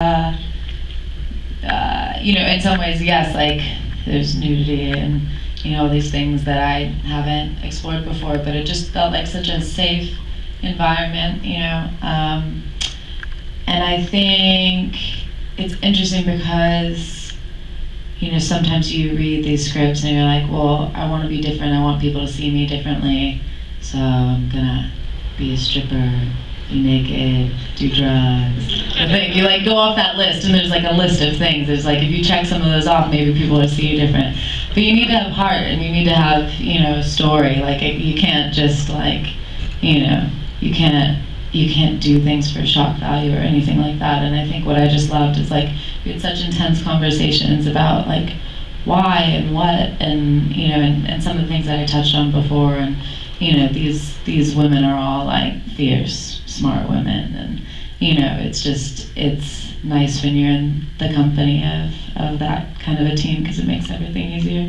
uh, uh, you know, in some ways, yes, like there's nudity and you know all these things that I haven't explored before, but it just felt like such a safe environment, you know. Um, and I think it's interesting because you know sometimes you read these scripts and you're like, well, I want to be different. I want people to see me differently, so I'm gonna be a stripper be naked, do drugs. I think you like go off that list, and there's like a list of things. There's like if you check some of those off, maybe people will see you different. But you need to have heart, and you need to have you know a story. Like it, you can't just like you know you can't you can't do things for shock value or anything like that. And I think what I just loved is like we had such intense conversations about like why and what and you know and, and some of the things that I touched on before and you know these these women are all like fierce smart women and you know it's just it's nice when you're in the company of of that kind of a team because it makes everything easier